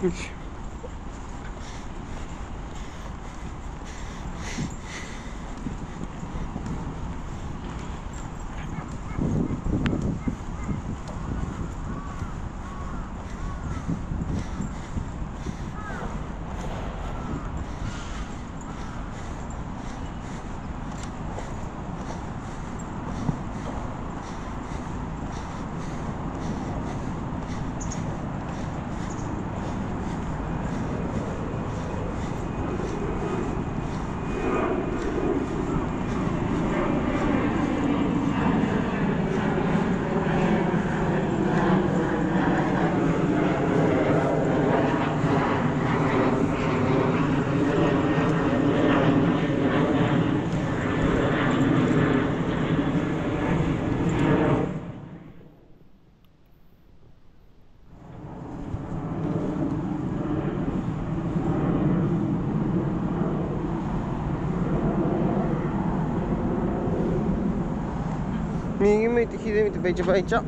выключи 右向いて左向いてべちゃべちゃ